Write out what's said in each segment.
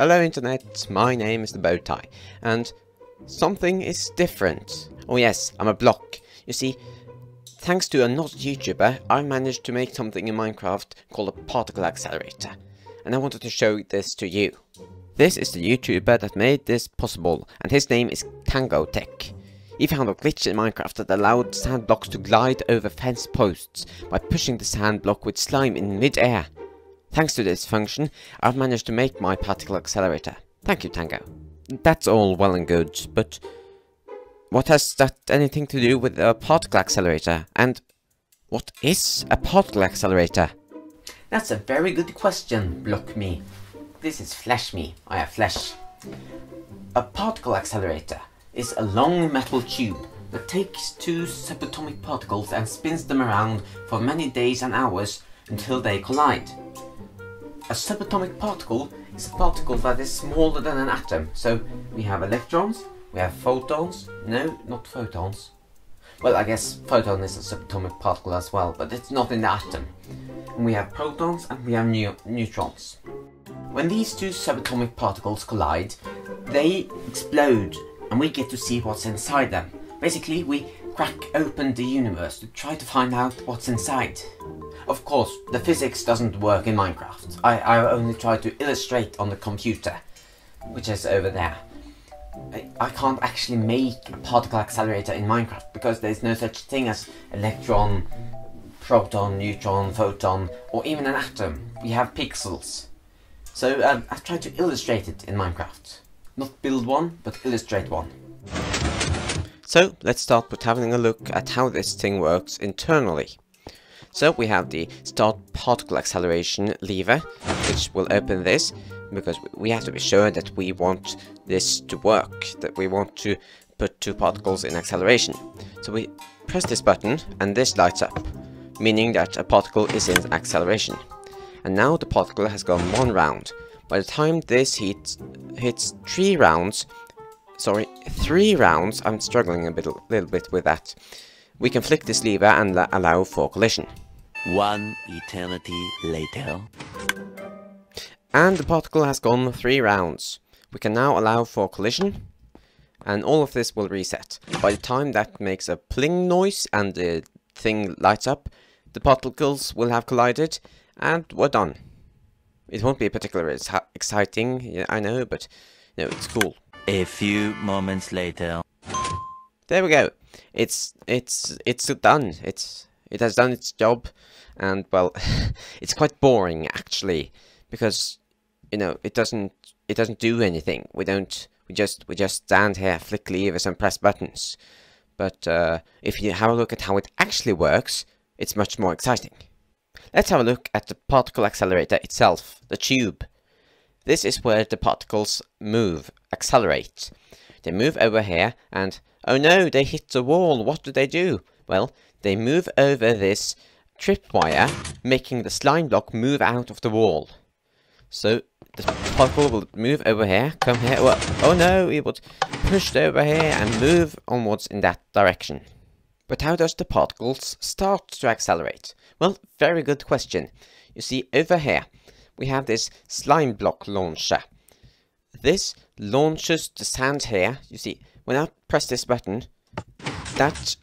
Hello internet, my name is the Bowtie, and something is different. Oh yes, I'm a block. You see, thanks to a not YouTuber, I managed to make something in Minecraft called a particle accelerator, and I wanted to show this to you. This is the YouTuber that made this possible, and his name is Tango Tek. He found a glitch in Minecraft that allowed sand blocks to glide over fence posts by pushing the sand block with slime in mid-air. Thanks to this function, I've managed to make my particle accelerator. Thank you, Tango. That's all well and good, but what has that anything to do with a particle accelerator? And what is a particle accelerator? That's a very good question, Block Me. This is Flesh Me. I have flesh. A particle accelerator is a long metal tube that takes two subatomic particles and spins them around for many days and hours until they collide. A subatomic particle is a particle that is smaller than an atom. So we have electrons, we have photons. No, not photons. Well, I guess photon is a subatomic particle as well, but it's not in the atom. And we have protons and we have ne neutrons. When these two subatomic particles collide, they explode and we get to see what's inside them. Basically, we crack open the universe to try to find out what's inside. Of course, the physics doesn't work in Minecraft. I, I only try to illustrate on the computer, which is over there. I, I can't actually make a particle accelerator in Minecraft because there's no such thing as electron, proton, neutron, photon, or even an atom. We have pixels. So um, I tried to illustrate it in Minecraft. Not build one, but illustrate one. So let's start with having a look at how this thing works internally. So we have the start particle acceleration lever, which will open this, because we have to be sure that we want this to work, that we want to put two particles in acceleration. So we press this button, and this lights up, meaning that a particle is in acceleration. And now the particle has gone one round. By the time this hits, hits three rounds, sorry, three rounds, I'm struggling a bit, little bit with that, we can flick this lever and allow for collision. One eternity later. And the particle has gone three rounds. We can now allow for collision, and all of this will reset. By the time that makes a pling noise and the thing lights up, the particles will have collided, and we're done. It won't be particularly exciting, I know, but you know, it's cool. A few moments later. There we go. It's it's it's done. It's it has done its job, and well, it's quite boring actually, because you know it doesn't it doesn't do anything. We don't we just we just stand here, flick levers, and press buttons. But uh, if you have a look at how it actually works, it's much more exciting. Let's have a look at the particle accelerator itself, the tube. This is where the particles move, accelerate. They move over here and, oh no, they hit the wall, what do they do? Well, they move over this tripwire, making the slime block move out of the wall. So, the particle will move over here, come here, well, oh no, it would push over here and move onwards in that direction. But how does the particles start to accelerate? Well, very good question. You see, over here, we have this slime block launcher. This launches the sand here. You see, when I press this button, that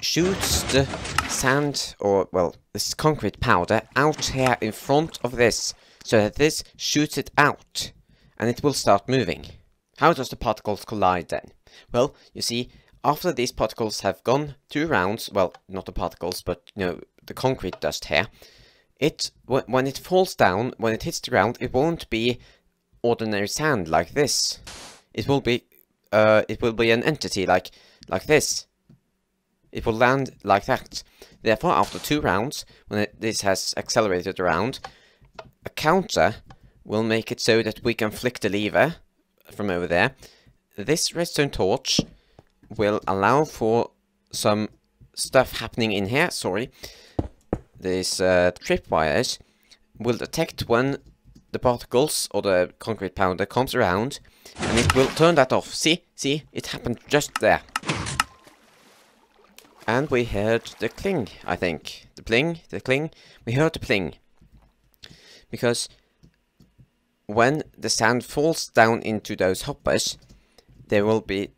shoots the sand, or, well, this concrete powder out here in front of this, so that this shoots it out, and it will start moving. How does the particles collide then? Well, you see, after these particles have gone two rounds, well, not the particles, but, you know, the concrete dust here, it when it falls down, when it hits the ground, it won't be ordinary sand like this. It will be uh, it will be an entity like like this. It will land like that. Therefore, after two rounds, when it, this has accelerated around, a counter will make it so that we can flick the lever from over there. This redstone torch will allow for some stuff happening in here, sorry, these uh, tripwires will detect when the particles or the concrete powder comes around and it will turn that off. See? See? It happened just there. And we heard the cling, I think. The pling, the cling. We heard the pling. Because when the sand falls down into those hoppers, they will be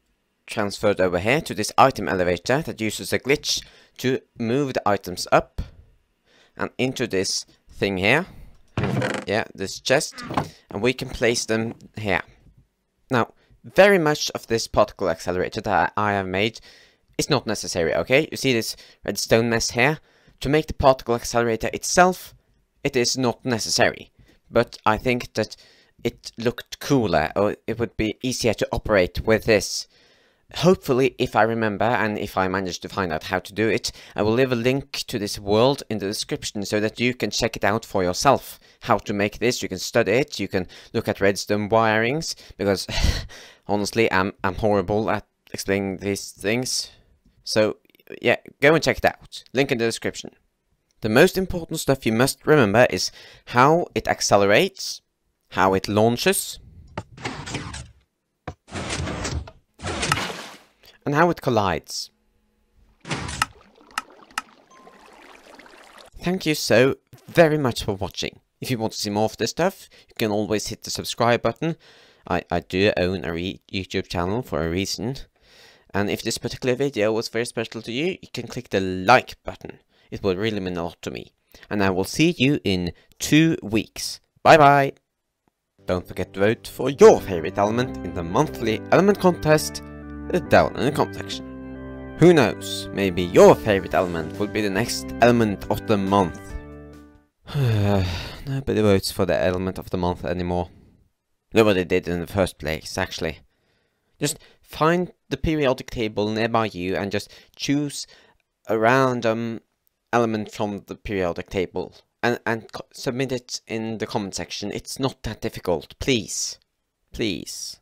transferred over here to this item elevator that uses a glitch to move the items up and into this thing here. Yeah, this chest. And we can place them here. Now, very much of this particle accelerator that I have made is not necessary, okay? You see this redstone mess here? To make the particle accelerator itself, it is not necessary. But I think that it looked cooler, or it would be easier to operate with this. Hopefully, if I remember and if I manage to find out how to do it, I will leave a link to this world in the description so that you can check it out for yourself. How to make this, you can study it, you can look at redstone wirings, because honestly, I'm, I'm horrible at explaining these things. So, yeah, go and check it out. Link in the description. The most important stuff you must remember is how it accelerates, how it launches, and how it collides. Thank you so very much for watching. If you want to see more of this stuff, you can always hit the subscribe button. I, I do own a YouTube channel for a reason. And if this particular video was very special to you, you can click the like button. It would really mean a lot to me. And I will see you in two weeks. Bye bye! Don't forget to vote for your favorite element in the monthly element contest down in the comment section. Who knows, maybe your favorite element will be the next element of the month. Nobody votes for the element of the month anymore. Nobody did in the first place, actually. Just find the periodic table nearby you and just choose a random element from the periodic table and, and submit it in the comment section. It's not that difficult, please. Please.